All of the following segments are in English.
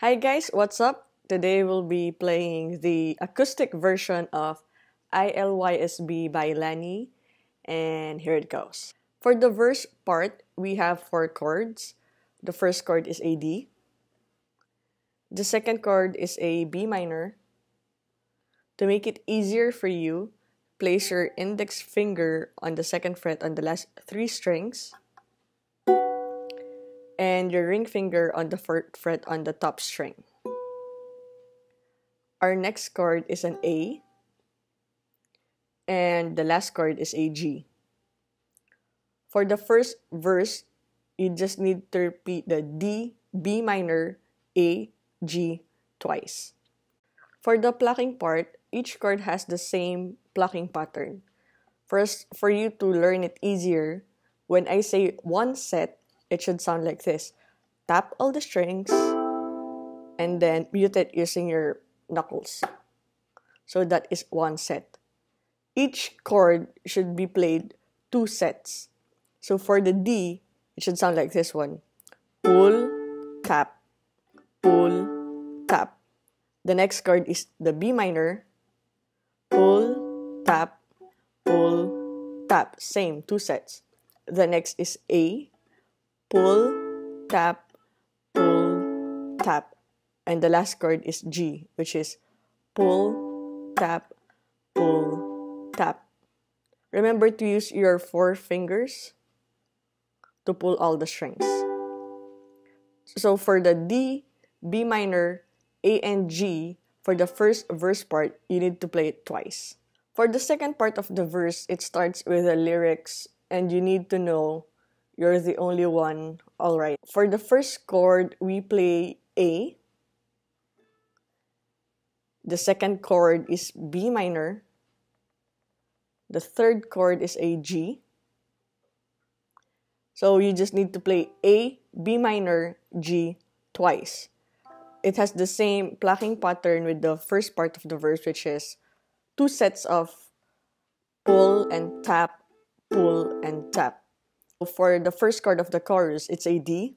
Hi guys, what's up? Today we'll be playing the acoustic version of ILYSB by LANY, and here it goes. For the verse part, we have four chords. The first chord is a D. The second chord is a B minor. To make it easier for you, place your index finger on the second fret on the last three strings and your ring finger on the fourth fret on the top string. Our next chord is an A, and the last chord is a G. For the first verse, you just need to repeat the D, B minor, A, G twice. For the plucking part, each chord has the same plucking pattern. First, for you to learn it easier, when I say one set, it should sound like this. Tap all the strings and then mute it using your knuckles. So that is one set. Each chord should be played two sets. So for the D, it should sound like this one. Pull, tap, pull, tap. The next chord is the B minor. Pull, tap, pull, tap. Same, two sets. The next is A, pull, tap, pull, tap. And the last chord is G, which is pull, tap, pull, tap. Remember to use your four fingers to pull all the strings. So for the D, B minor, A, and G, for the first verse part, you need to play it twice. For the second part of the verse, it starts with the lyrics, and you need to know you're the only one. All right. For the first chord, we play A. The second chord is B minor. The third chord is a G. So you just need to play A, B minor, G twice. It has the same plucking pattern with the first part of the verse, which is two sets of pull and tap, pull and tap. For the first chord of the chorus, it's a D.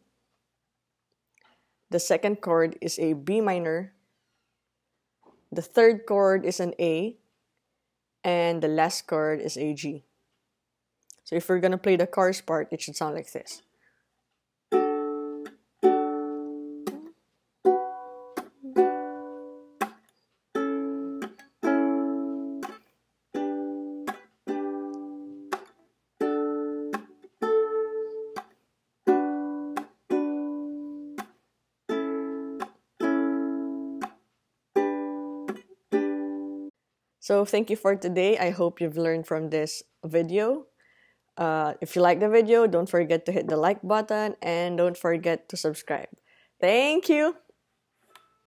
The second chord is a B minor. The third chord is an A. And the last chord is a G. So if we're going to play the chorus part, it should sound like this. So thank you for today. I hope you've learned from this video. Uh, if you like the video, don't forget to hit the like button and don't forget to subscribe. Thank you!